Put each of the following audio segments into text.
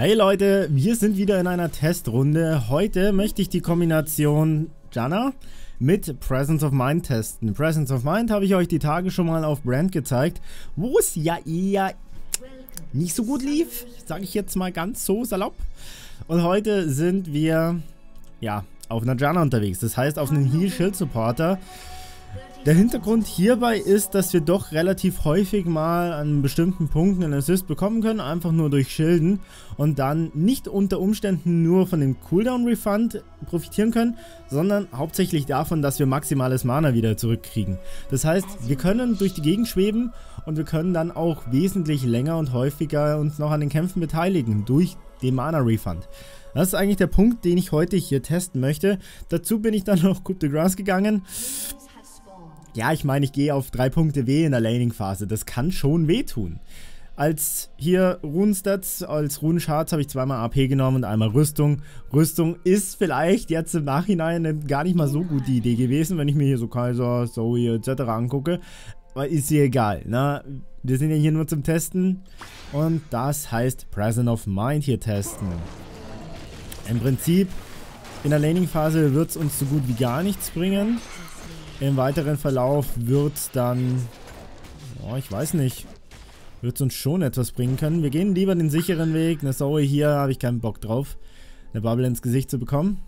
Hey Leute, wir sind wieder in einer Testrunde. Heute möchte ich die Kombination Jana mit Presence of Mind testen. Presence of Mind habe ich euch die Tage schon mal auf Brand gezeigt, wo es ja eher nicht so gut lief, sage ich jetzt mal ganz so salopp. Und heute sind wir ja auf einer Jana unterwegs, das heißt auf einen Heal Shield Supporter. Der Hintergrund hierbei ist, dass wir doch relativ häufig mal an bestimmten Punkten einen Assist bekommen können, einfach nur durch Schilden und dann nicht unter Umständen nur von dem Cooldown Refund profitieren können, sondern hauptsächlich davon, dass wir maximales Mana wieder zurückkriegen. Das heißt, wir können durch die Gegend schweben und wir können dann auch wesentlich länger und häufiger uns noch an den Kämpfen beteiligen durch den Mana Refund. Das ist eigentlich der Punkt, den ich heute hier testen möchte. Dazu bin ich dann noch Coup de Grace gegangen. Ja, ich meine, ich gehe auf drei Punkte weh in der Laning-Phase. Das kann schon wehtun. Als hier Runenstats, als Runenscharts habe ich zweimal AP genommen und einmal Rüstung. Rüstung ist vielleicht jetzt im Nachhinein gar nicht mal so gut die Idee gewesen, wenn ich mir hier so Kaiser, Zoe etc. angucke. Aber ist hier egal, ne? Wir sind ja hier nur zum Testen. Und das heißt Present of Mind hier testen. Im Prinzip, in der Laning-Phase wird es uns so gut wie gar nichts bringen. Im weiteren Verlauf wird dann, oh, ich weiß nicht, wird es uns schon etwas bringen können. Wir gehen lieber den sicheren Weg. Eine Zoe hier habe ich keinen Bock drauf, eine Bubble ins Gesicht zu bekommen.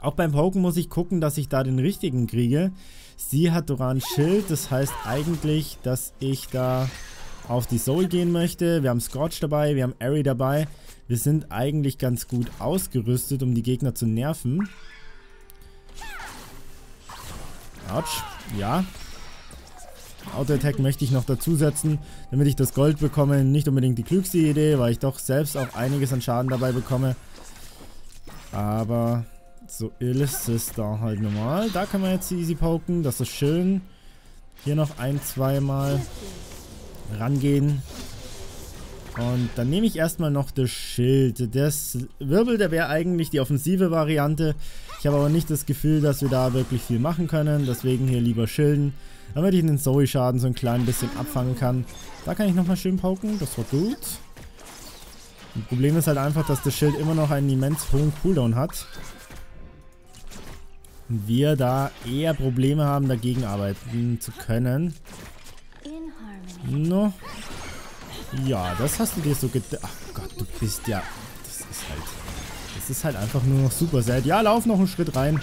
Auch beim Poken muss ich gucken, dass ich da den richtigen kriege. Sie hat Doran Schild, das heißt eigentlich, dass ich da auf die Zoe gehen möchte. Wir haben Scorch dabei, wir haben Airy dabei. Wir sind eigentlich ganz gut ausgerüstet, um die Gegner zu nerven. Autsch. Ja. Auto-Attack möchte ich noch dazusetzen, damit ich das Gold bekomme. Nicht unbedingt die klügste Idee, weil ich doch selbst auch einiges an Schaden dabei bekomme. Aber so ist es da halt normal. Da kann man jetzt easy poken, das ist schön. Hier noch ein, zweimal rangehen. Und dann nehme ich erstmal noch das Schild. Das Wirbel, der wäre eigentlich die offensive Variante. Ich habe aber nicht das Gefühl, dass wir da wirklich viel machen können. Deswegen hier lieber schilden. Damit ich den Zoe-Schaden so ein klein bisschen abfangen kann. Da kann ich nochmal schön poken. Das war gut. Das Problem ist halt einfach, dass das Schild immer noch einen immens hohen Cooldown hat. Und wir da eher Probleme haben, dagegen arbeiten zu können. No. Ja, das hast du dir so gedacht. Ach Gott, du bist ja... Ist halt... Einfach nur noch super sad. Ja, lauf noch einen Schritt rein.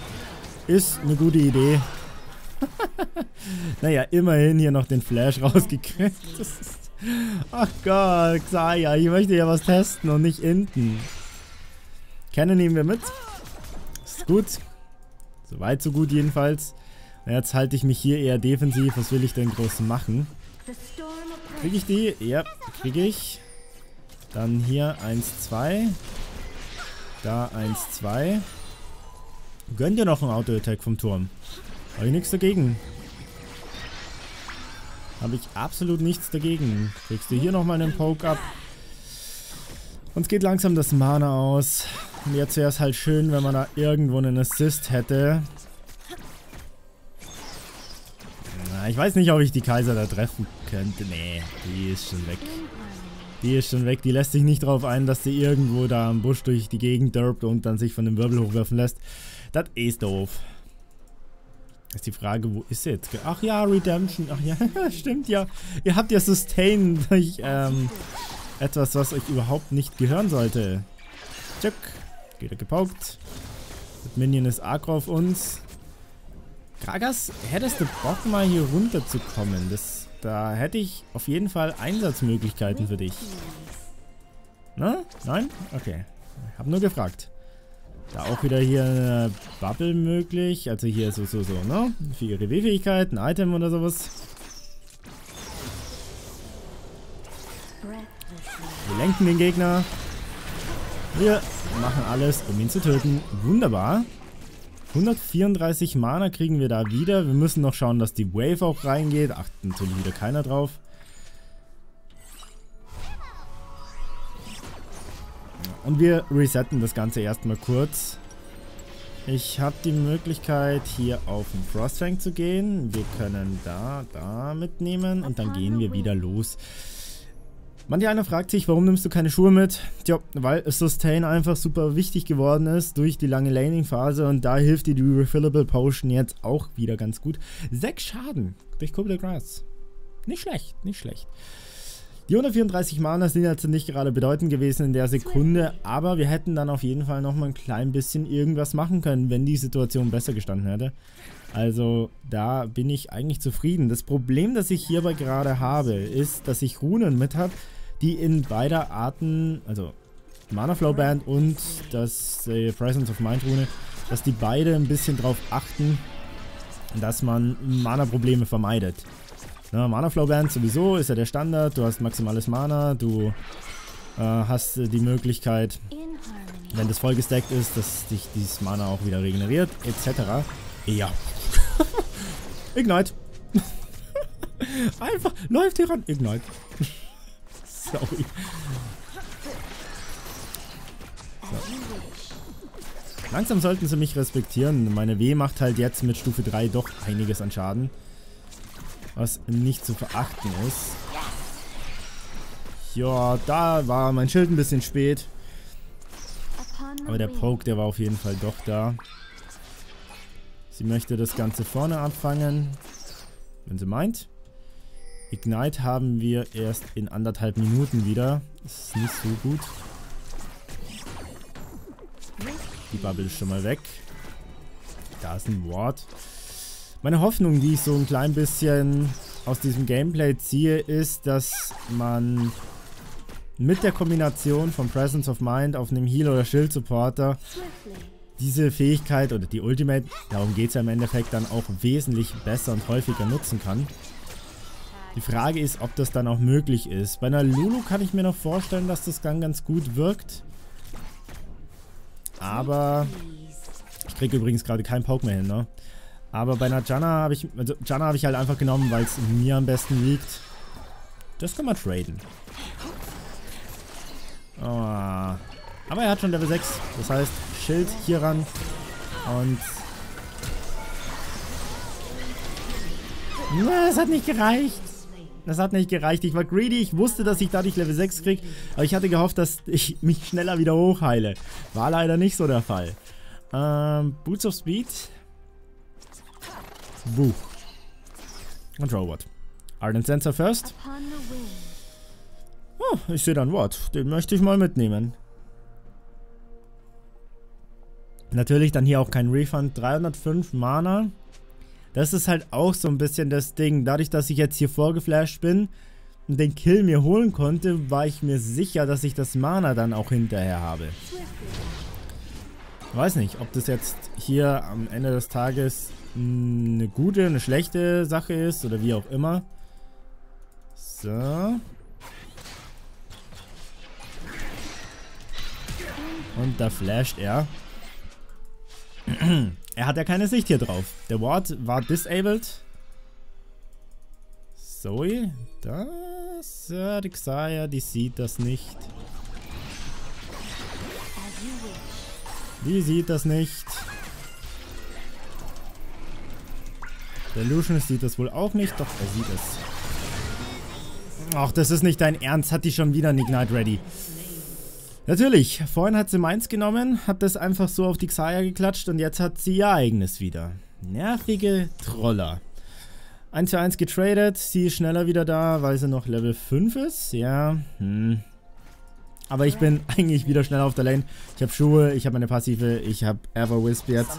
Ist eine gute Idee. naja, immerhin hier noch den Flash rausgekriegt. Ach Gott, Xaya, ich möchte ja was testen und nicht Inten. Cannon nehmen wir mit. Ist gut. Soweit so gut jedenfalls. Jetzt halte ich mich hier eher defensiv. Was will ich denn groß machen? Kriege ich die? Ja, kriege ich. Dann hier 1, 2. Da 1, 2. Gönnt ihr noch einen Auto-Attack vom Turm? Habe ich nichts dagegen. Habe ich absolut nichts dagegen. Kriegst du hier nochmal einen Poke ab. Uns geht langsam das Mana aus. Jetzt wäre es halt schön, wenn man da irgendwo einen Assist hätte. Na, ich weiß nicht, ob ich die Kaiser da treffen könnte. Nee, die ist schon weg. Die ist schon weg. Die lässt sich nicht darauf ein, dass sie irgendwo da am Busch durch die Gegend derbt und dann sich von dem Wirbel hochwerfen lässt. Das ist doof. Ist die Frage, wo ist sie jetzt? Ach ja, Redemption. Ach ja, stimmt ja. Ihr habt ja Sustain durch ähm, etwas, was euch überhaupt nicht gehören sollte. Tschuck. Geht er gepaukt. Das Minion ist aggro auf uns. Gragas, hättest du Bock mal hier runterzukommen? Das da hätte ich auf jeden Fall Einsatzmöglichkeiten für dich. Na? Nein? Okay. Habe nur gefragt. Da auch wieder hier eine Bubble möglich. Also hier so, so, so, ne? Für ihre W-Fähigkeit, ein Item oder sowas. Wir lenken den Gegner. Wir machen alles, um ihn zu töten. Wunderbar. 134 Mana kriegen wir da wieder. Wir müssen noch schauen, dass die Wave auch reingeht. Achtet natürlich wieder keiner drauf. Und wir resetten das Ganze erstmal kurz. Ich habe die Möglichkeit, hier auf den Frostfang zu gehen. Wir können da, da mitnehmen und dann gehen wir wieder los. Manch einer fragt sich, warum nimmst du keine Schuhe mit? Tja, weil Sustain einfach super wichtig geworden ist durch die lange Laning-Phase und da hilft dir die Refillable Potion jetzt auch wieder ganz gut. Sechs Schaden durch Couple Grass. Nicht schlecht, nicht schlecht. Die 134 Mana sind jetzt nicht gerade bedeutend gewesen in der Sekunde, aber wir hätten dann auf jeden Fall nochmal ein klein bisschen irgendwas machen können, wenn die Situation besser gestanden hätte. Also da bin ich eigentlich zufrieden. Das Problem, das ich hierbei gerade habe, ist, dass ich Runen mit habe, die in beider Arten, also Mana Flow Band und das äh, Presence of Mind Rune, dass die beide ein bisschen darauf achten, dass man Mana-Probleme vermeidet. Na, Mana Flow Band sowieso ist ja der Standard, du hast maximales Mana, du äh, hast die Möglichkeit, wenn das voll gestackt ist, dass dich dieses Mana auch wieder regeneriert, etc. Ja. Ignite. Einfach, läuft hier ran. Ignite. Sorry. So. Langsam sollten sie mich respektieren. Meine W macht halt jetzt mit Stufe 3 doch einiges an Schaden. Was nicht zu verachten ist. Ja, da war mein Schild ein bisschen spät. Aber der Poke, der war auf jeden Fall doch da. Sie möchte das Ganze vorne abfangen. Wenn sie meint. Ignite haben wir erst in anderthalb Minuten wieder. Das ist nicht so gut. Die Bubble ist schon mal weg. Da ist ein Ward. Meine Hoffnung, die ich so ein klein bisschen aus diesem Gameplay ziehe, ist, dass man mit der Kombination von Presence of Mind auf einem Heal- oder Shield-Supporter diese Fähigkeit oder die Ultimate, darum geht es ja im Endeffekt, dann auch wesentlich besser und häufiger nutzen kann. Die Frage ist, ob das dann auch möglich ist. Bei einer Lulu kann ich mir noch vorstellen, dass das dann ganz gut wirkt. Aber ich kriege übrigens gerade keinen Poke mehr hin, ne? Aber bei einer Janna habe ich, also Janna habe ich halt einfach genommen, weil es mir am besten liegt. Das kann man traden. Oh. Aber er hat schon Level 6. Das heißt, Schild hier ran. Und... Na, es hat nicht gereicht. Das hat nicht gereicht. Ich war greedy. Ich wusste, dass ich dadurch Level 6 kriege. Aber ich hatte gehofft, dass ich mich schneller wieder hochheile. War leider nicht so der Fall. Ähm, Boots of Speed. Buch. Und Robot. Ardent Sensor first. Oh, ich sehe da ein Wort. Den möchte ich mal mitnehmen. Natürlich dann hier auch kein Refund. 305 Mana. Das ist halt auch so ein bisschen das Ding. Dadurch, dass ich jetzt hier vorgeflasht bin und den Kill mir holen konnte, war ich mir sicher, dass ich das Mana dann auch hinterher habe. Weiß nicht, ob das jetzt hier am Ende des Tages eine gute, eine schlechte Sache ist oder wie auch immer. So. Und da flasht er. Er hat ja keine Sicht hier drauf. Der Ward war disabled. Zoe, das, ja, die Xayah, die sieht das nicht. Die sieht das nicht. Der Lucian sieht das wohl auch nicht, doch er sieht es. Ach, das ist nicht dein Ernst. Hat die schon wieder ein Ignite ready? Natürlich, vorhin hat sie meins genommen, hat das einfach so auf die Xayah geklatscht und jetzt hat sie ihr eigenes wieder. Nervige Troller. 1 zu 1 getradet, sie ist schneller wieder da, weil sie noch Level 5 ist. Ja, hm. Aber ich bin eigentlich wieder schneller auf der Lane. Ich habe Schuhe, ich habe meine Passive, ich habe Everwisp jetzt.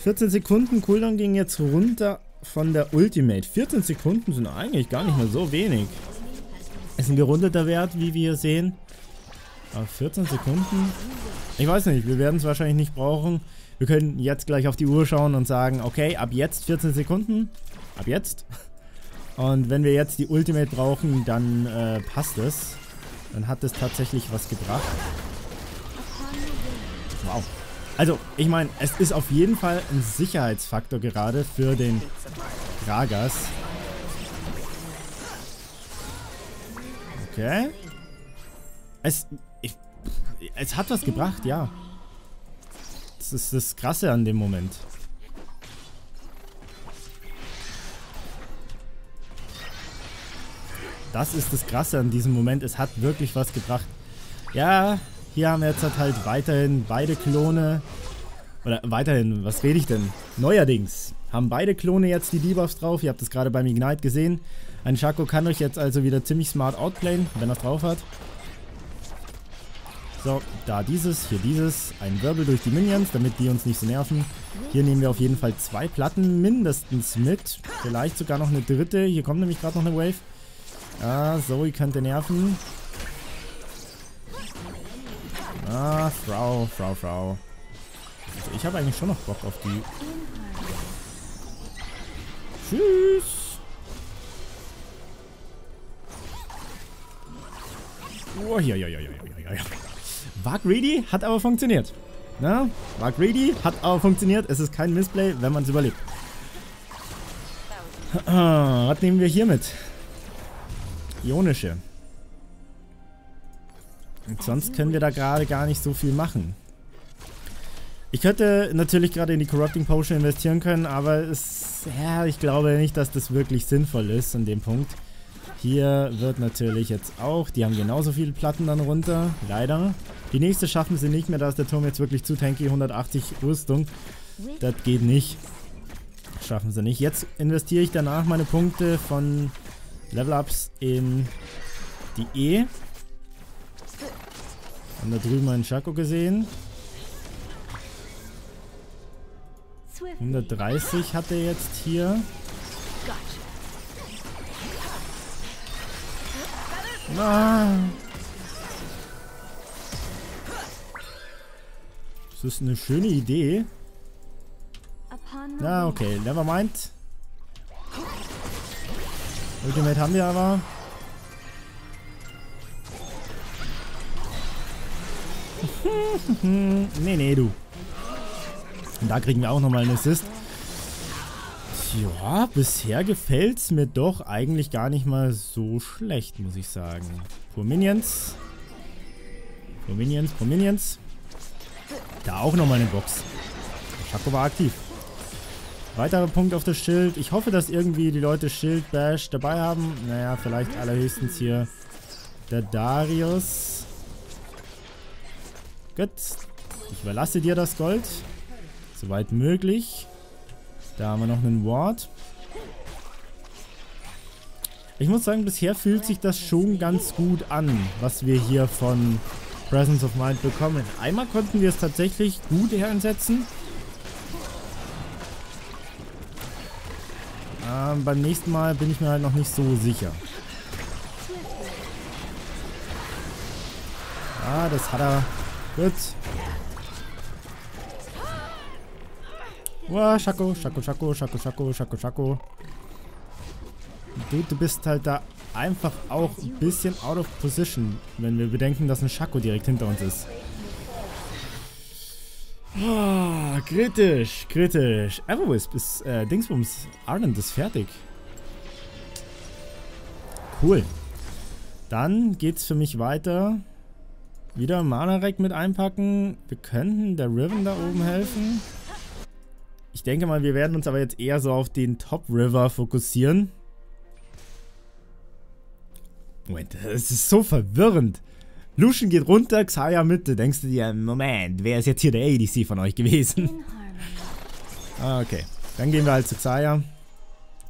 14 Sekunden Cooldown ging jetzt runter von der Ultimate. 14 Sekunden sind eigentlich gar nicht mehr so wenig. Ist ein gerundeter Wert, wie wir sehen. Aber 14 Sekunden? Ich weiß nicht, wir werden es wahrscheinlich nicht brauchen. Wir können jetzt gleich auf die Uhr schauen und sagen, okay, ab jetzt 14 Sekunden. Ab jetzt. Und wenn wir jetzt die Ultimate brauchen, dann äh, passt es. Dann hat es tatsächlich was gebracht. Wow. Also, ich meine, es ist auf jeden Fall ein Sicherheitsfaktor gerade für den Gragas. Okay. Es, ich, es hat was gebracht, ja. Das ist das Krasse an dem Moment. Das ist das Krasse an diesem Moment. Es hat wirklich was gebracht. Ja, hier haben wir jetzt halt weiterhin beide Klone. Oder weiterhin, was rede ich denn? Neuerdings haben beide Klone jetzt die Debuffs drauf. Ihr habt es gerade beim Ignite gesehen. Ein Shaco kann euch jetzt also wieder ziemlich smart outplayen, wenn er es drauf hat. So, da dieses, hier dieses. Ein Wirbel durch die Minions, damit die uns nicht so nerven. Hier nehmen wir auf jeden Fall zwei Platten mindestens mit. Vielleicht sogar noch eine dritte. Hier kommt nämlich gerade noch eine Wave. Ah, Zoe könnte nerven. Ah, Frau, Frau, Frau. Also ich habe eigentlich schon noch Bock auf die. Tschüss. Oh, ja, ja, ja, ja, ja, ja. War greedy, hat aber funktioniert. Na, war greedy, hat aber funktioniert. Es ist kein Missplay, wenn man es überlebt. Was nehmen wir hier mit? Ionische. Und sonst können wir da gerade gar nicht so viel machen. Ich könnte natürlich gerade in die Corrupting Potion investieren können, aber es, ja, ich glaube nicht, dass das wirklich sinnvoll ist an dem Punkt. Hier wird natürlich jetzt auch, die haben genauso viele Platten dann runter, leider. Die nächste schaffen sie nicht mehr, da ist der Turm jetzt wirklich zu tanky, 180 Rüstung. Das geht nicht. Schaffen sie nicht. Jetzt investiere ich danach meine Punkte von Level-Ups in die E. Haben da drüben einen Shaco gesehen. 130 hat er jetzt hier. Ah. Das ist eine schöne Idee. Na, okay, never mind. Ultimate haben wir aber. nee, nee, du. Und da kriegen wir auch nochmal einen Assist. Ja, bisher gefällt es mir doch eigentlich gar nicht mal so schlecht, muss ich sagen. Pro Minions. Pro Minions, Pro Minions. Da auch nochmal eine Box. Schako war aktiv. Weiterer Punkt auf das Schild. Ich hoffe, dass irgendwie die Leute Schild Bash dabei haben. Naja, vielleicht allerhöchstens hier der Darius. Gut. Ich überlasse dir das Gold. Soweit möglich. Da haben wir noch einen Ward. Ich muss sagen, bisher fühlt sich das schon ganz gut an, was wir hier von Presence of Mind bekommen. Einmal konnten wir es tatsächlich gut einsetzen. Ähm, beim nächsten Mal bin ich mir halt noch nicht so sicher. Ah, das hat er. Gut. Wow, Schako, Schako, Schako, Schako, Schako, Schako, Schako. Du, du bist halt da einfach auch ein bisschen out of position, wenn wir bedenken, dass ein Schako direkt hinter uns ist. Oh, kritisch, kritisch. Everwisp ist, äh, Dingsbums, Arden ist fertig. Cool. Dann geht's für mich weiter. Wieder Mana-Rack mit einpacken. Wir könnten der Riven da oben helfen. Ich denke mal, wir werden uns aber jetzt eher so auf den Top River fokussieren. Moment, das ist so verwirrend. Lucian geht runter, Xayah Mitte. Denkst du dir, Moment, wer ist jetzt hier der ADC von euch gewesen? Ah, okay. Dann gehen wir halt zu Xayah.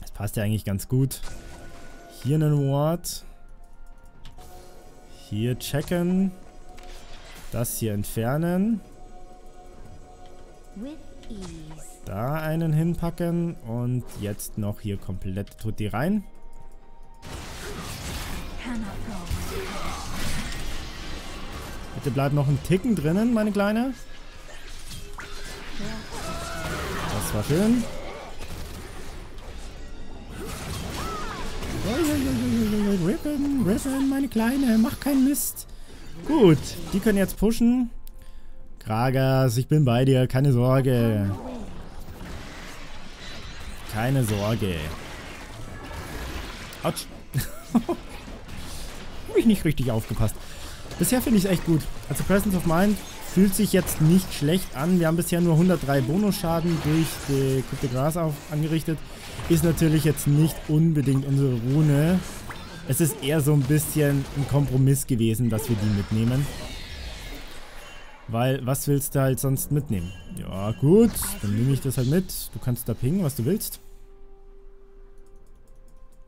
Das passt ja eigentlich ganz gut. Hier einen Ward. Hier checken. Das hier entfernen. Da einen hinpacken. Und jetzt noch hier komplett Tutti rein. Bitte bleibt noch ein Ticken drinnen, meine Kleine. Das war schön. Ribbon, Ribbon, meine Kleine, mach keinen Mist. Gut, die können jetzt pushen. Kragas, ich bin bei dir, keine Sorge. Keine Sorge. Autsch. Habe ich nicht richtig aufgepasst. Bisher finde ich es echt gut. Also Presence of Mind fühlt sich jetzt nicht schlecht an. Wir haben bisher nur 103 Bonusschaden durch die Coup de Gras auf, angerichtet. Ist natürlich jetzt nicht unbedingt unsere Rune. es ist eher so ein bisschen ein Kompromiss gewesen, dass wir die mitnehmen. Weil, was willst du halt sonst mitnehmen? Ja, gut, dann nehme ich das halt mit. Du kannst da pingen, was du willst.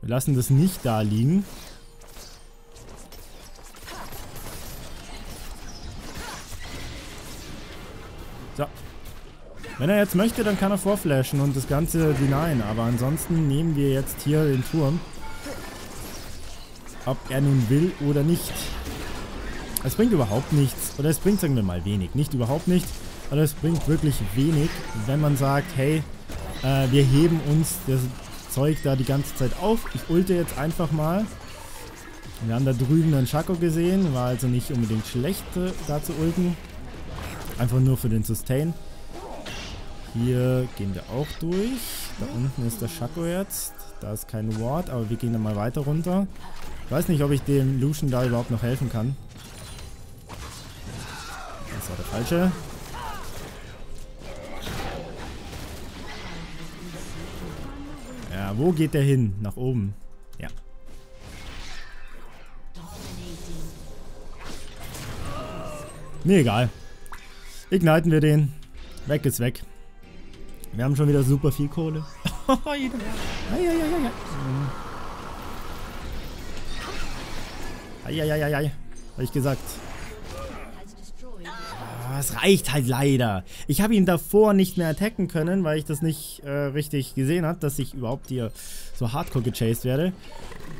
Wir lassen das nicht da liegen. So. Wenn er jetzt möchte, dann kann er vorflashen und das Ganze denyen. Aber ansonsten nehmen wir jetzt hier den Turm. Ob er nun will oder nicht. Es bringt überhaupt nichts. Oder es bringt, sagen wir mal, wenig. Nicht überhaupt nichts, aber es bringt wirklich wenig, wenn man sagt, hey, äh, wir heben uns das Zeug da die ganze Zeit auf. Ich ulte jetzt einfach mal. Wir haben da drüben einen Schako gesehen. War also nicht unbedingt schlecht, äh, da zu ulten. Einfach nur für den Sustain. Hier gehen wir auch durch. Da unten ist der Schako jetzt. Da ist kein Ward, aber wir gehen dann mal weiter runter. Ich weiß nicht, ob ich dem Lucian da überhaupt noch helfen kann. Falsche. Ja, wo geht der hin? Nach oben. Ja. Nee, egal. Igniten wir den. Weg ist weg. Wir haben schon wieder super viel Kohle. Eieieiei. Hab ich gesagt. Ah, es reicht halt leider. Ich habe ihn davor nicht mehr attacken können, weil ich das nicht äh, richtig gesehen habe, dass ich überhaupt hier so hardcore gechased werde.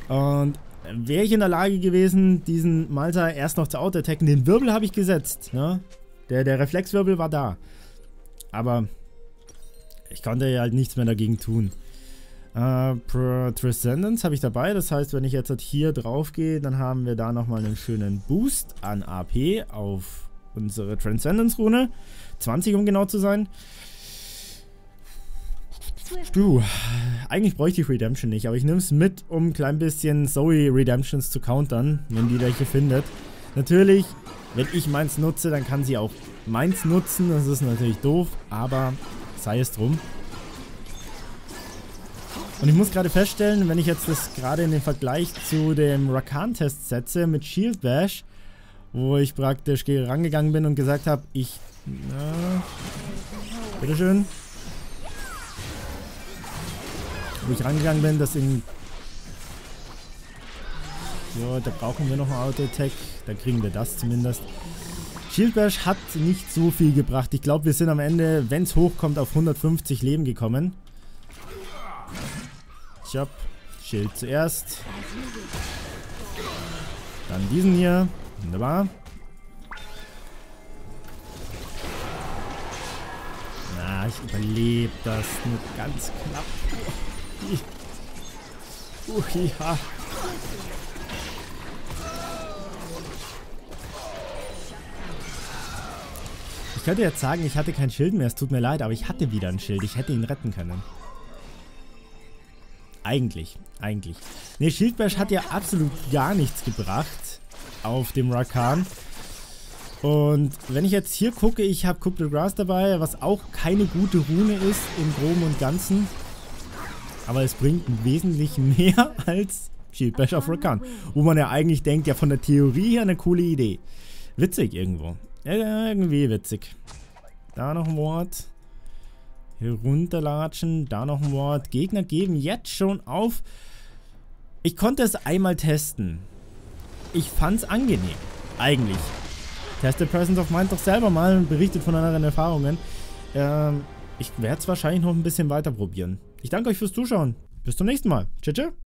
Und wäre ich in der Lage gewesen, diesen Malta erst noch zu auto-attacken, den Wirbel habe ich gesetzt. Ne? Der, der Reflexwirbel war da. Aber ich konnte ja halt nichts mehr dagegen tun. Äh, Transcendence habe ich dabei. Das heißt, wenn ich jetzt hier drauf gehe, dann haben wir da nochmal einen schönen Boost an AP auf unsere Transcendence-Rune. 20, um genau zu sein. Du, eigentlich bräuchte ich Redemption nicht, aber ich nehme es mit, um ein klein bisschen Zoe Redemptions zu countern, wenn die welche findet. Natürlich, wenn ich meins nutze, dann kann sie auch meins nutzen. Das ist natürlich doof, aber sei es drum. Und ich muss gerade feststellen, wenn ich jetzt das gerade in den Vergleich zu dem Rakan-Test setze mit Shield Bash, wo ich praktisch rangegangen bin und gesagt habe, ich... Na, bitteschön. Wo ich rangegangen bin, dass in... So, da brauchen wir noch ein Auto-Attack. Da kriegen wir das zumindest. Shield Bash hat nicht so viel gebracht. Ich glaube, wir sind am Ende, wenn es hochkommt, auf 150 Leben gekommen. Ich hab Schild zuerst. Dann diesen hier. Wunderbar. Na, ich überlebe das nur ganz knapp. Uh, ja. könnte jetzt sagen, ich hatte kein Schild mehr, es tut mir leid, aber ich hatte wieder ein Schild. Ich hätte ihn retten können. Eigentlich, eigentlich. Ne, Schildbash hat ja absolut gar nichts gebracht auf dem Rakan. Und wenn ich jetzt hier gucke, ich habe Couple Grass dabei, was auch keine gute Rune ist im Groben und Ganzen. Aber es bringt wesentlich mehr als Shieldbash auf Rakan. Wo man ja eigentlich denkt, ja von der Theorie her eine coole Idee. Witzig irgendwo. Ja, irgendwie witzig. Da noch ein Wort. Hier runterlatschen. Da noch ein Wort. Gegner geben jetzt schon auf. Ich konnte es einmal testen. Ich fand es angenehm. Eigentlich. Teste Presence of Mind doch selber mal und berichtet von anderen Erfahrungen. Ähm, ich werde es wahrscheinlich noch ein bisschen weiter probieren. Ich danke euch fürs Zuschauen. Bis zum nächsten Mal. Tschüss.